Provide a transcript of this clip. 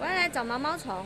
我要来找毛毛虫。